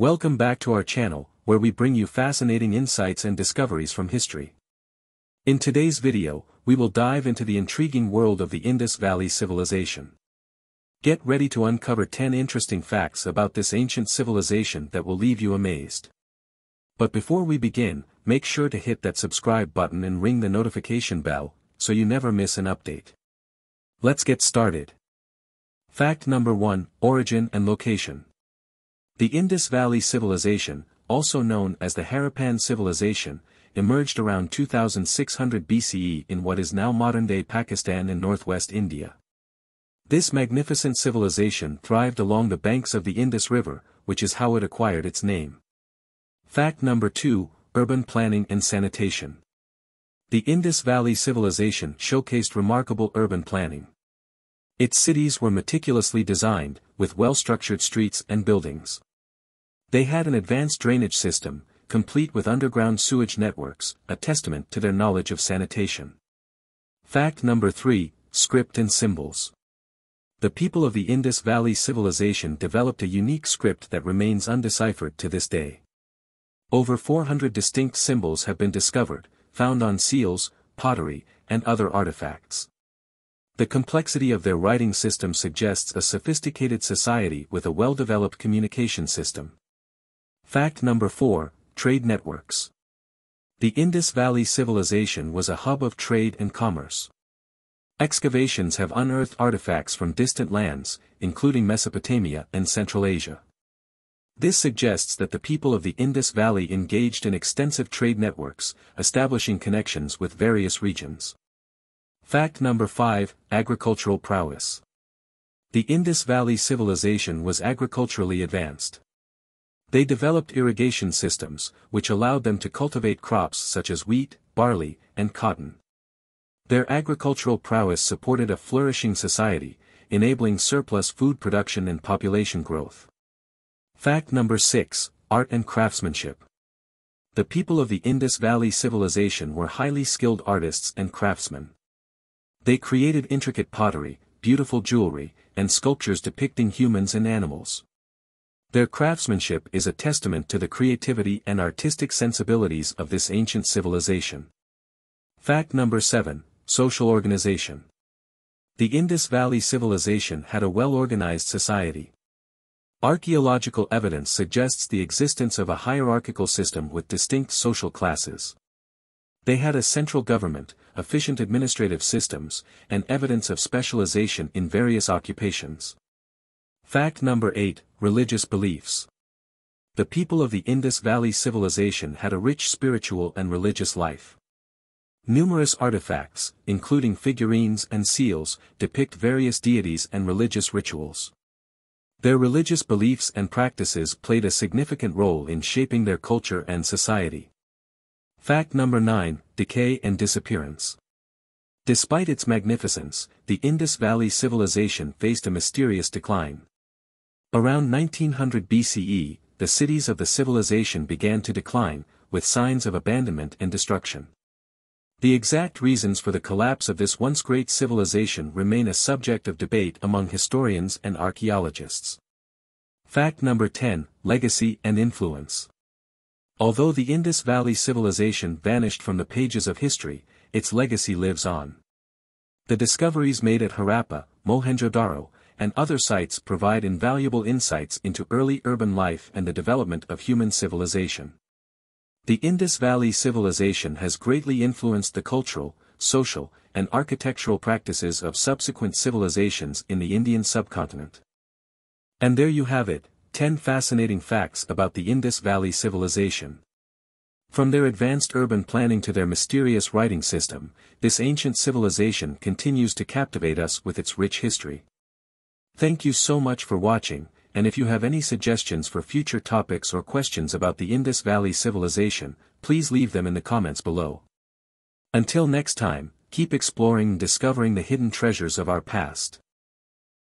Welcome back to our channel, where we bring you fascinating insights and discoveries from history. In today's video, we will dive into the intriguing world of the Indus Valley Civilization. Get ready to uncover 10 interesting facts about this ancient civilization that will leave you amazed. But before we begin, make sure to hit that subscribe button and ring the notification bell, so you never miss an update. Let's get started. Fact number 1, Origin and Location. The Indus Valley Civilization, also known as the Harappan Civilization, emerged around 2600 BCE in what is now modern-day Pakistan and northwest India. This magnificent civilization thrived along the banks of the Indus River, which is how it acquired its name. Fact number 2, Urban Planning and Sanitation. The Indus Valley Civilization showcased remarkable urban planning. Its cities were meticulously designed, with well-structured streets and buildings. They had an advanced drainage system, complete with underground sewage networks, a testament to their knowledge of sanitation. Fact number 3, Script and Symbols the people of the Indus Valley Civilization developed a unique script that remains undeciphered to this day. Over 400 distinct symbols have been discovered, found on seals, pottery, and other artifacts. The complexity of their writing system suggests a sophisticated society with a well-developed communication system. Fact number 4, Trade Networks. The Indus Valley Civilization was a hub of trade and commerce. Excavations have unearthed artifacts from distant lands, including Mesopotamia and Central Asia. This suggests that the people of the Indus Valley engaged in extensive trade networks, establishing connections with various regions. Fact number 5, Agricultural Prowess. The Indus Valley civilization was agriculturally advanced. They developed irrigation systems, which allowed them to cultivate crops such as wheat, barley, and cotton. Their agricultural prowess supported a flourishing society, enabling surplus food production and population growth. Fact number 6, Art and Craftsmanship. The people of the Indus Valley Civilization were highly skilled artists and craftsmen. They created intricate pottery, beautiful jewelry, and sculptures depicting humans and animals. Their craftsmanship is a testament to the creativity and artistic sensibilities of this ancient civilization. Fact number 7, Social organization. The Indus Valley Civilization had a well-organized society. Archaeological evidence suggests the existence of a hierarchical system with distinct social classes. They had a central government, efficient administrative systems, and evidence of specialization in various occupations. Fact number 8, Religious Beliefs. The people of the Indus Valley Civilization had a rich spiritual and religious life. Numerous artifacts, including figurines and seals, depict various deities and religious rituals. Their religious beliefs and practices played a significant role in shaping their culture and society. Fact number 9, Decay and Disappearance. Despite its magnificence, the Indus Valley civilization faced a mysterious decline. Around 1900 BCE, the cities of the civilization began to decline, with signs of abandonment and destruction. The exact reasons for the collapse of this once great civilization remain a subject of debate among historians and archaeologists. Fact number 10, Legacy and Influence. Although the Indus Valley civilization vanished from the pages of history, its legacy lives on. The discoveries made at Harappa, Mohenjo-Daro, and other sites provide invaluable insights into early urban life and the development of human civilization. The Indus Valley civilization has greatly influenced the cultural, social, and architectural practices of subsequent civilizations in the Indian subcontinent. And there you have it, 10 fascinating facts about the Indus Valley civilization. From their advanced urban planning to their mysterious writing system, this ancient civilization continues to captivate us with its rich history. Thank you so much for watching, and if you have any suggestions for future topics or questions about the Indus Valley civilization, please leave them in the comments below. Until next time, keep exploring and discovering the hidden treasures of our past.